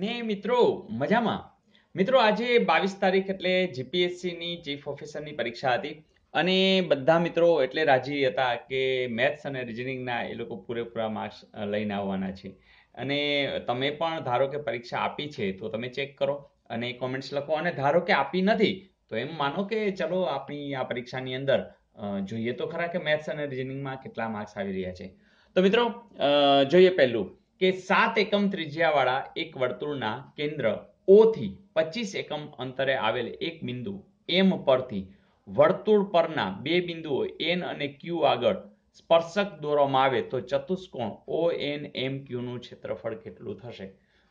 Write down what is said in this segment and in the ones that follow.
ને મિત્રો, મજામાં? મિત્રો, આજે બાવીસ તારીખ એટલે જીપીએસસીની ચીફ ઓફિસરની પરીક્ષા હતી અને બધા મિત્રો એટલે રાજી હતા કે મેથ્સ અને રિઝનિંગના એ લોકો પૂરેપૂરા માર્ક્સ લઈને આવવાના છે. અને તમે પણ ધારો કે પરીક્ષા આપી છે તો તમે ચેક કરો અને કોમેન્ટ્સ લખો. અને ધારો કે આપી નથી તો એમ માનો કે ચલો આપણી આ પરીક્ષાની અંદર જોઈએ તો ખરા કે મેથ્સ અને રિઝનિંગમાં કેટલા માર્ક્સ આવી રહ્યા છે. તો મિત્રો જોઈએ પહેલું. કે સાત એકમ ત્રિજ્યાવાળા એક વર્તુળના કેન્દ્ર ઓ થી પચીસ એકમ અંતરે આવેલ એક બિંદુ એમ પરથી વર્તુળ પરના બે બિંદુઓ એન અને ક્યુ આગળ સ્પર્શક દોરવામાં આવે તો ચતુષ્કોણ ઓ એન એમ ક્યુનું ક્ષેત્રફળ કેટલું થશે?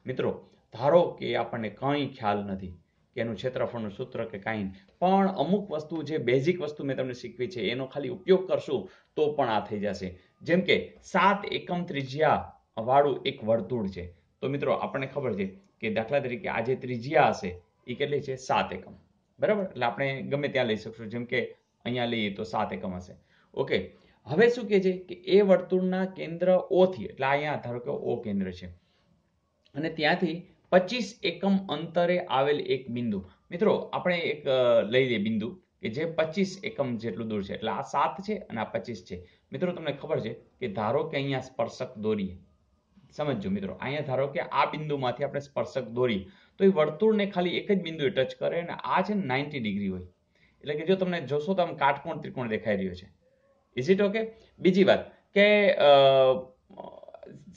મિત્રો, ધારો કે આપણને કંઈ ખ્યાલ નથી કે એનું ક્ષેત્રફળનું સૂત્ર કે કાંઈ પણ અમુક વસ્તુ જે બેઝિક વસ્તુ મેં તમને શીખવી છે, એનો ખાલી ઉપયોગ કરશું તો પણ આ થઈ જશે. જેમ કે સાત એકમ ત્રિજ્યા વાળું એક વર્તુળ છે. તો મિત્રો, આપણને ખબર છે કે દાખલા તરીકે આ જે ત્રિજ્યા હશે એ કેટલી છે? સાત એકમ. બરાબર? એટલે આપણે ગમે ત્યાં લઈ શકશું. જેમ કે અહીંયા લઈએ તો સાત એકમ હશે. ઓકે. હવે શું કે છે કે એ વર્તુળના કેન્દ્ર ઓથી એટલે અહીંયા ધારો કે ઓ કેન્દ્ર છે. અને ત્યાંથી પચીસ એકમ અંતરે આવેલ એક બિંદુ. મિત્રો, આપણે એક લઈ લઈએ બિંદુ કે જે પચીસ એકમ જેટલું દૂર છે. એટલે આ સાત છે અને આ પચીસ છે. મિત્રો, તમને ખબર છે કે ધારો કે અહીંયા સ્પર્શક દોરીએ. સમજજો મિત્રો, અહીંયા ધારો કે આ બિંદુમાંથી આપણે સ્પર્શક દોરી, તો એ વર્તુળને ખાલી એક જ બિંદુએ ટચ કરે અને આ છે નાઇન્ટી ડિગ્રી હોય. એટલે કે જો તમને જોશો તો આમ કાટકોણ ત્રિકોણ દેખાઈ રહ્યો છે. ઇઝ ઇટ ઓકે બીજી વાત, કે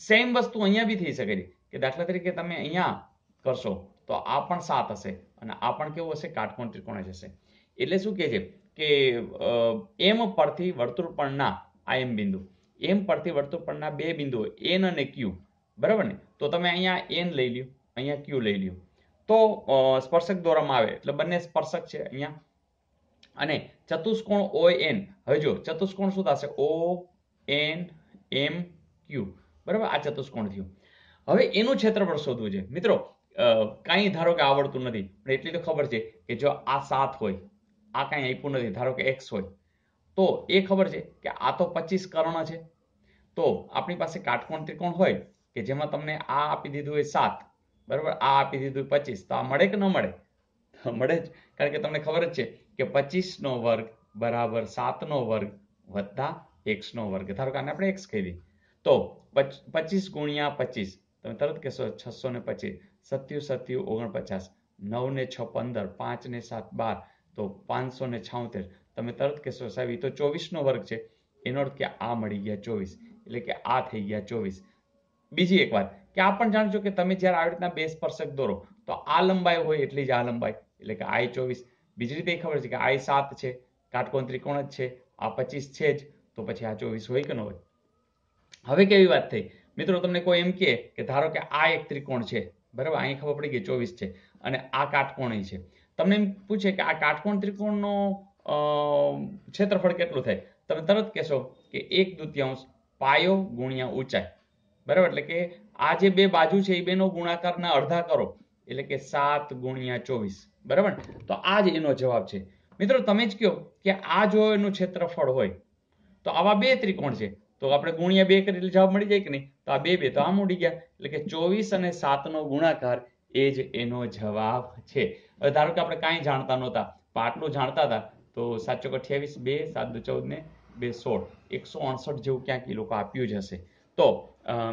સેમ વસ્તુ અહીંયા બી થઈ શકે છે, કે દાખલા તરીકે તમે અહીંયા કરશો, તો આ પણ સાત હશે અને આ પણ કેવું હશે? કાટકોણ ત્રિકોણ જ હશે. એટલે શું કહે છે કે એમ પરથી વર્તુળ પરના આ એમ બિંદુ. એમ પરથી વર્તુળ પરના બે બિંદુઓ, એન અને ક્યુ. બરાબર ને? તો તમે અહીંયા એન લઈ લ્યો, અહીંયા ક્યુ લઈ લ્યો. તો સ્પર્શક દોરવામાં આવે, એટલે બંને સ્પર્શક છે અહીંયા. અને ચતુષ્કોણ ઓ એન. હવે ચતુષ્કોણ શું થશે? O, N, M, Q. બરાબર? આ ચતુષ્કોણ થયું. હવે એનું ક્ષેત્રફળ શોધવું છે. મિત્રો કાંઈ ધારો કે આવડતું નથી, પણ એટલી તો ખબર છે કે જો આ સાત હોય, આ કાંઈ આપ્યું નથી, ધારો કે એક્સ હોય, તો એ ખબર છે કે આ તો પચીસ કર્ણ છે. તો આપણી પાસે કાટકોણ ત્રિકોણ હોય? કે જેમાં તમને આ આપી દીધું હોય સાત, બરાબર? આ આપી દીધું પચીસ. તો આ મળે કે ન મળે? મળે જ. કારણ કે તમને ખબર જ છે કે પચીસ નો વર્ગ બરાબર સાત નો વર્ગ વત્તા એક્સ નો વર્ગ. ધારો કે આને આપણે એક્સ કહી તો પચીસ ગુણ્યા પચીસ. તમે તરત કહેશો છસો ને પચીસ. સત્યુ સત્યુ, ઓગણપચાસ. નવ ને છ, પંદર. પાંચ ને સાત, બાર. તો પાંચસો ને છાઉતેર. તમે તરત કહેશો સાહેબ એ તો ચોવીસનો વર્ગ છે. એનો અર્થ કે આ મળી ગયા ચોવીસ. એટલે કે આ થઈ ગયા ચોવીસ. બીજી એક વાત, કે આ પણ જાણજો કે તમે જ્યારે આવી રીતના બે સ્પર્શક દોરો, તો આ લંબાઈ હોય એટલી જ આ લંબાઈ. એટલે કે આઈ ચોવીસ. બીજી રીતે ખબર છે કે આઈ સાત છે, કાટકોણ ત્રિકોણ જ છે, આ પચીસ છે જ, તો પછી આ ચોવીસ હોય કે ન હોય. હવે કેવી વાત થઈ? મિત્રો, તમને કોઈ એમ કે ધારો કે આ એક ત્રિકોણ છે, બરાબર? અહીં ખબર પડી કે ચોવીસ છે અને આ કાટકોણ છે. તમને એમ પૂછે કે આ કાટકોણ ત્રિકોણનો ક્ષેત્રફળ કેટલું થાય? તમે તરત કહેશો કે એક દુત્યાંશ પાયો ગુણ્યા ઊંચાઈ. બરાબર? એટલે કે આ જે બે બાજુ છે, એ બેનો ગુણાકારના અડધા કરો. એટલે કે સાત ગુણ્યા ચોવીસ. બરાબર? તો આ જ એનો જવાબ છે. મિત્રો, તમે જ કહો કે આ જો એનું ક્ષેત્રફળ હોય, તો આવા બે ત્રિકોણ છે. તો આપણે ગુણ્યા બે કરી જવાબ મળી જાય કે નહીં? તો આ બે બે તો આમ ઉડી ગયા. એટલે કે ચોવીસ અને સાતનો ગુણાકાર એ જ એનો જવાબ છે. હવે ધારો કે આપણે કાંઈ જાણતા નહોતા પાટલું જાણતા હતા, તો ચોક અઠ્યાવીસ, બે, સાત ચૌદ ને બે સોળ એકસો અડસઠ જેવું ક્યાંક એ લોકો આપ્યું જ હશે. તો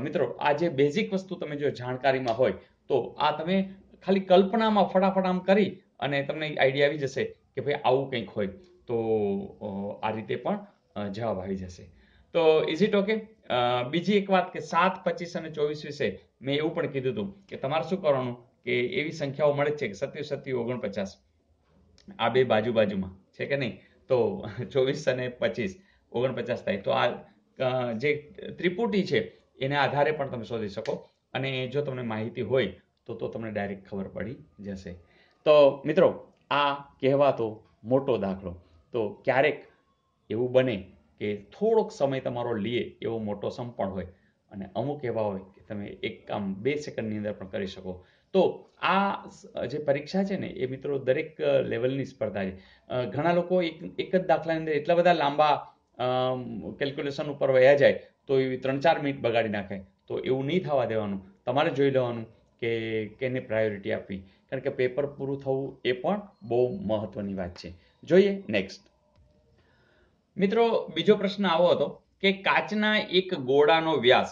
મિત્રો, આ જે બેઝિક વસ્તુ તમે જો જાણકારીમાં હોય, તો આ તમે ખાલી કલ્પનામાં ફટાફટ આમ કરી અને તમને આઈડિયા આવી જશે કે ભાઈ આવું કંઈક હોય. તો આ રીતે પણ જવાબ આવી જશે. તો ઇઝ ઇટ ઓકે બીજી એક વાત કે સાત, પચીસ અને ચોવીસ વિશે મેં એવું પણ કીધું હતું કે તમારે શું કરવાનું કે એવી સંખ્યાઓ મળે છે કે સત્યુ સત્યુ, ઓગણપચાસ. આ બે બાજુ બાજુમાં, છે કે નહીં? તો, ચોવીસ અને પચીસ. ઓગણપચાસ થાય. તો આ જે ત્રિપુટી છે, એના આધારે પણ તમે શોધી શકો. અને જો તમને માહિતી હોય, તો તો તમને ડાયરેક્ટ ખબર પડી જશે. તો મિત્રો, આ કહેવાતો મોટો દાખલો. તો ક્યારેક એવું બને કે થોડોક સમય તમારો લે એવો મોટો સમ પણ હોય. અને અમુક એવા હોય કે તમે એક કામ બે સેકન્ડની અંદર પણ કરી શકો. તો આ જે પરીક્ષા છે ને, એ મિત્રો દરેક લેવલની સ્પર્ધા છે. ઘણા લોકો એક એક જ દાખલાની અંદર એટલા બધા લાંબા કેલ્ક્યુલેશન ઉપર વયા જાય, તો એ ત્રણ ચાર મિનિટ બગાડી નાખે તો એવું નહીં થવા દેવાનું. તમારે જોઈ લેવાનું કે કેને પ્રાયોરિટી આપવી. કારણ કે પેપર પૂરું થવું એ પણ બહુ મહત્વની વાત છે. જોઈએ નેક્સ્ટ મિત્રો, બીજો પ્રશ્ન આવો હતો કે કાચના એક ગોળાનો વ્યાસ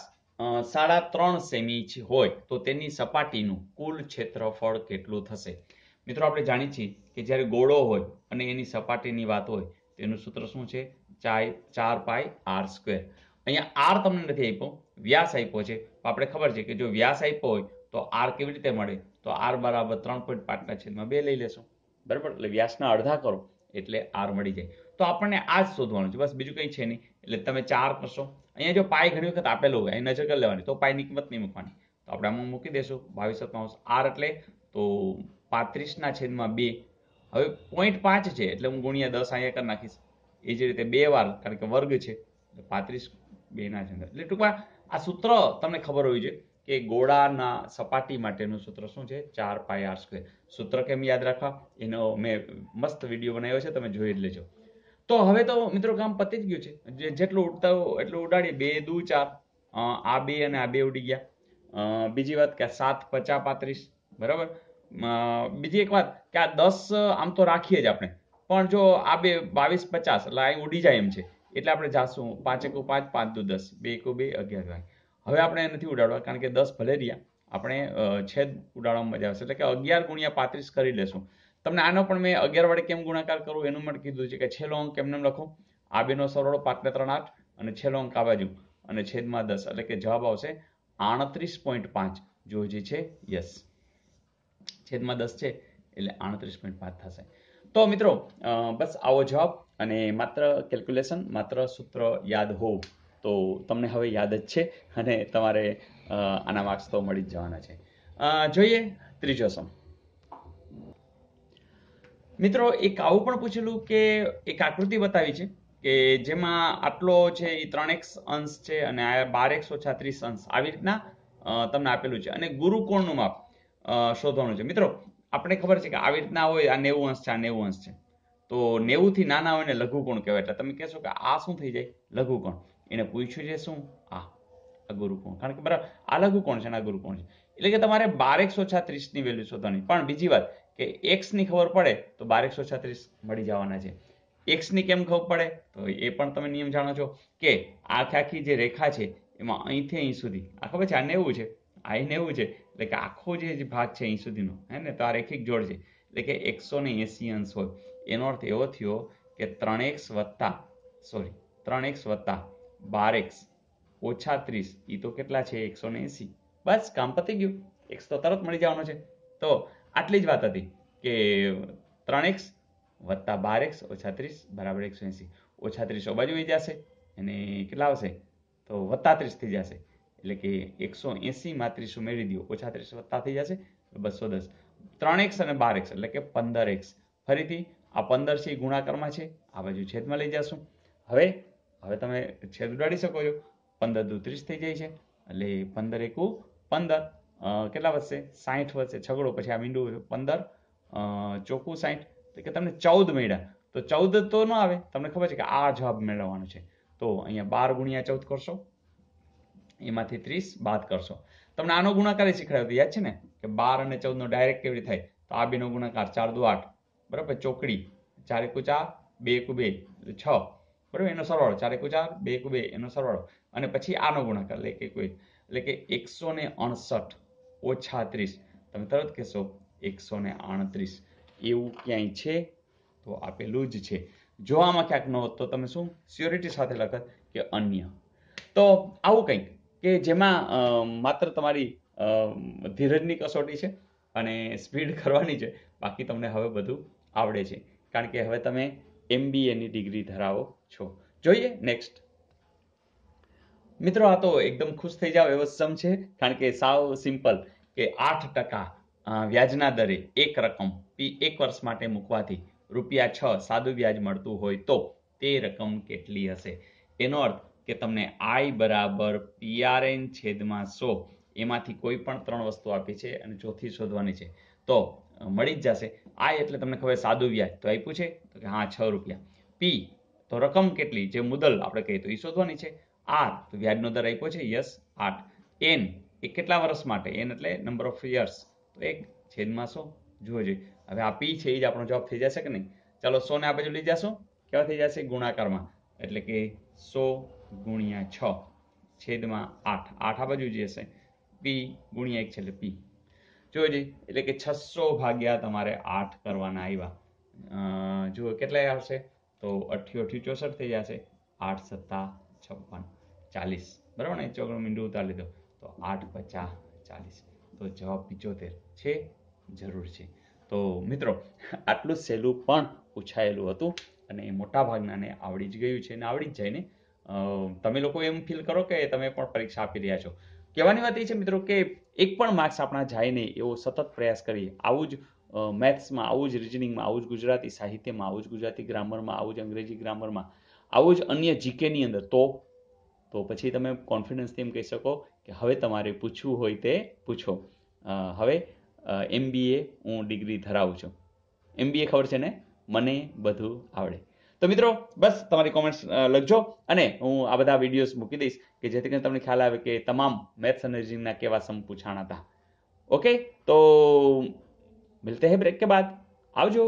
સાડા ત્રણ સેમી હોય, તો તેની સપાટીનું કુલ ક્ષેત્રફળ કેટલું થશે? મિત્રો, આપણે જાણીએ છીએ કે જ્યારે ગોળો હોય અને એની સપાટીની વાત હોય, તેનું સૂત્ર શું છે? ચાર પાય, આર સ્ક્વેર અહીંયા આર તમને નથી આપ્યો, વ્યાસ આપ્યો છે. આપણે ખબર છે કે જો વ્યાસ આપ્યો હોય, તો આર કેવી રીતે મળે? તો આર બરાબર ત્રણ પોઈન્ટ પાંચના છેદમાં બે લઈ લેશું. બરાબર? એટલે વ્યાસના અડધા કરો, એટલે આર મળી જાય. તો આપણને આ જ શોધવાનું છે. બસ બીજું કંઈ છે નહીં. એટલે તમે ચાર કરશો. અહીંયા જો પાય ઘણી વખત આપેલો હોય, અહીં નજર કરી લેવાની. તો પાયની કિંમત નહીં મૂકવાની. તો આપણે આમાં મૂકી દેશું. બાવીસ સત્તાવસ આર એટલે તો પાંત્રીસના છેદમાં બે. હવે પોઈન્ટ પાંચ છે, એટલે હું ગુણ્યા દસ અહીંયા કરી નાખીશ. એ જ રીતે બે વાર, કારણ કે વર્ગ છે પાંત્રીસ બેના છેદ એટલે ટૂંકમાં આ સૂત્ર તમને ખબર હોવી જોઈએ કે ગોળાના સપાટી માટેનું સૂત્ર શું છે? ચાર પાય આર સ્ક્વેર. સૂત્ર કેમ યાદ રાખવા? એનો મેં મસ્ત વીડિયો બનાવ્યો છે, તમે જોઈ જ લેજો. તો હવે તો મિત્રો કામ પતી જ ગયું છે. જેટલું ઉડતા એટલું ઉડાડીએ. બે, દુ, ચાર. આ બે અને આ બે ઉડી ગયા. બીજી વાત કે સાત, પચાસ, પાંત્રીસ. બરાબર? બીજી એક વાત કે આ દસ આમ તો રાખીએ જ આપણે. પણ જો આ બે બાવીસ પચાસ, એટલે આ ઉડી જાય એમ છે. એટલે આપણે જાશું પાંચ એકુ પાંચ પાંચ દુ દસ, બે એકુ બે, અગિયાર વાય. હવે આપણે નથી ઉડાડવા કારણ કે દસ ભલે રહ્યા, આપણે છેદ ઉડાડવામાં મજા આવશે. એટલે કે અગિયાર ગુણ્યા પાંત્રીસ કરી લેશું. તમને આનો પણ મેં અગિયાર વડે કેમ ગુણાકાર કરવો એનું પણ કીધું છે કે છેલ્લો અંક કેમને લખો? આ બેનો સરવાળો પાંચને ત્રણ આઠ અને છેલ્લો અંક આ બાજુ અને છેદમાં દસ. એટલે કે જવાબ આવશે આડત્રીસ પોઈન્ટ પાંચ. જો જે છે, યસ. છેદમાં દસ છે, એટલે આડત્રીસ પોઈન્ટ પાંચ થશે. તો મિત્રો બસ આવો જવાબ અને માત્ર કેલ્ક્યુલેશન માત્ર સૂત્ર યાદ હોવું. તો તમને હવે યાદ જ છે અને તમારે આના માર્ક્સ તો મળી જ જવાના છે. જોઈએ ત્રીજો સમ મિત્રો, એક આવું પણ પૂછેલું કે, એક આકૃતિ બતાવી છે કે જેમાં આટલો છે એ ત્રણ એક્સ અંશ છે અને આ બાર એક્સ ઓછા ત્રીસ અંશ. આવી રીતના તમને આપેલું છે. અને ગુરુકોણનું માપ શોધવાનું છે. મિત્રો આપણે ખબર છે કે આવી રીતના હોય, આ નેવું અંશ છે, આ નેવું અંશ છે. તો નેવું થી નાના હોય ને લઘુકોણ કહેવાય. એટલે તમે કહેશો કે આ શું થઈ જાય? લઘુકોણ. એને પૂછ્યું છે શું? આ. આ ગુરુકોણ. કારણ કે બરાબર, આ લઘુકોણ છે આ ગુરુકોણ છે. એટલે કે તમારે બાર એકસો ઓછા ત્રીસની વેલ્યુ શોધવાની. પણ બીજી વાત કે એક્સની ખબર પડે તો બાર એકસો છત્રીસ મળી જવાના છે. એક્સની કેમ ખબર પડે? તો એ પણ તમે નિયમ જાણો છો કે આખી આખી જે રેખા છે એમાં અહીંથી અહીં સુધી. આ ખબર છે? આ નેવું છે. આ એવું છે. એટલે કે આખો જે ભાગ છે અહીં સુધીનો, હે ને? તો આ રેખિક જોડ છે. એટલે કે એકસો ને એસી અંશ હોય. એનો અર્થ એવો થયો કે ત્રણ એક્સ વત્તા સોરી ત્રણ એક્સ વત્તા બાર એક્સ ઓછા ત્રીસ એ તો કેટલા છે? એકસો ને એસી. બસ, કામ પતી ગયું. એક્સ તો તરત મળી જવાનો છે. તો આટલી જ વાત હતી કે ત્રણ એક્સ વત્તા બાર એક્સ ઓછા ત્રીસ બરાબર એકસો એસી. ઓછા ત્રીસો બાજુ વહી જશે. અને કેટલા આવશે? તો વત્તા ત્રીસ થઈ જશે. એટલે કે એકસો એસી માં ઉમેરી દો ઓછા ત્રીસ વત્તા થઈ જશે બસો દસ. ત્રણ એક્સ અને બાર એક્સ, એટલે કે પંદર એક્સ. ફરીથી, આ પંદર છે એ ગુણાકારમાં છે, આ બાજુ છેદમાં લઈ જશું. હવે હવે તમે છેદ ઉડાડી શકો છો. પંદર દુ ત્રીસ થઈ જાય છે, એટલે પંદર એકુ પંદર. કેટલા વધશે? સાહીઠ વધશે. છગડો, પછી આ મીંડું પંદર. ચોખ્ખું સાહીઠ એટલે કે તમને ચૌદ મળ્યા તો ચૌદ તો ન આવે, તમને ખબર છે કે આ જવાબ મેળવવાનો છે. તો અહીંયા બાર ગુણ્યા ચૌદ કરશો. એમાંથી ત્રીસ બાદ કરશો. તમને આનો ગુણાકાર શીખડાવ્યો યાદ છે ને? કે બાર અને ચૌદ નો ડાયરેક્ટ કેવી રીતે થાય? તો આ બેનો ગુણાકાર, ચાર દુ આઠ, બરાબર? ચોકડી, ચાર એકુ ચાર, બે એકુ બે છ, બરાબર? એનો સરવાળો, ચાર એકુ ચાર, બે એકુ બે, એનો સરવાળો. અને પછી આનો ગુણાકાર, એટલે કે કોઈ, એટલે કે એકસો ને અડસઠ ઓછા ત્રીસ. તમે તરત કહેશો, એકસો ને આડત્રીસ એવું ક્યાંય છે? તો આપેલું જ છે. જો આમાં ક્યાંક ન હોત તો તમે શું? સ્યોરિટી સાથે લખત કે અન્ય. તો આવું કંઈક. કે જેમાં માત્ર તમારી ધીરજની કસોટી છે અને સ્પીડ કરવાની છે. બાકી તમને હવે બધું આવડે છે. કારણ કે હવે તમે એમબીએની ડિગ્રી ધરાવો છો. જોઈએ નેક્સ્ટ. મિત્રો, આ તો એકદમ ખુશ થઈ જાવ એવો સમ છે. કારણ કે સાવ સિમ્પલ કે આઠ ટકા વ્યાજના દરે એક રકમ પી એક વર્ષ માટે મૂકવાથી રૂપિયા છ સાદું વ્યાજ મળતું હોય તો તે રકમ કેટલી હશે? એનો અર્થ કે તમને આઈ બરાબર પીઆરએન છેદમાં સો એમાંથી કોઈ પણ ત્રણ વસ્તુ આપી છે અને ચોથી શોધવાની છે. તો મળી જ જશે. આઈ એટલે તમને ખબર સાદું વ્યાજ તો આપ્યું છે? તો કે હા, છ રૂપિયા. પી તો રકમ કેટલી? જે મુદલ આપણે કહીએ તો એ શોધવાની છે. આર તો વ્યાજનો દર આપ્યો છે? યસ, આઠ. એન એ કેટલા વર્ષ માટે? એન એટલે નંબર ઓફ યર્સ તો એક છેદમાં સો જોઈએ. હવે આ પી છે, એ જ આપણો જવાબ થઈ જશે કે નહીં? ચાલો સો ને આ બાજુ લઈ જશો? કેવા થઈ જશે? ગુણાકારમાં. એટલે કે સો ગુણ્યા છ છેદમાં આઠ. આઠ આ બાજુ જે હશે પી ગુણ્યા એક છે એટલે પી જોજે એટલે કે છસો ભાગ્યા તમારે આઠ કરવાના આવ્યા જુઓ કેટલા આવશે? તો અઠ્યો અઠ્યું ચોસઠ થઈ જશે, આઠ સત્તા છપ્પન ચાલીસ. બરાબર ને? ચોકડો મીંડું ઉતારી લીધો. તો આઠ પચાસ ચાલીસ. તો જવાબ પિચોતેર છે, જરૂર છે. તો મિત્રો, આટલું સહેલું પણ પૂછાયેલું હતું અને મોટા ભાગનાને આવડી જ ગયું છે અને આવડી જ જાય ને? તમે લોકો એમ ફીલ કરો કે તમે પણ પરીક્ષા આપી રહ્યા છો. કહેવાની વાત એ છે મિત્રો કે એક પણ માર્ક્સ આપણા જાય નહીં એવો સતત પ્રયાસ કરીએ. આવું જ મેથ્સમાં આવું જ રિઝનિંગમાં આવું જ ગુજરાતી સાહિત્યમાં, આવું જ ગુજરાતી ગ્રામરમાં આવું જ અંગ્રેજી ગ્રામરમાં આવું જ અન્ય જીકેની અંદર, તો તો પછી તમે કોન્ફિડન્સથી એમ કહી શકો કે હવે તમારે પૂછવું હોય તે પૂછો. હવે એમબીએ હું ડિગ્રી ધરાવું છું. એમબીએ ખબર છે ને? મને બધું આવડે. તો મિત્રો, બસ તમારી કોમેન્ટ્સ લખજો અને હું આ બધા વિડીયોઝ મૂકી દઈશ કે જેથી કરીને તમને ખ્યાલ આવે કે તમામ મેથ્સ અને રીઝનિંગના કેવા સમ પૂછાણા હતા. ઓકે તો, મિલતે હે બ્રેક કે બાદ? આવજો.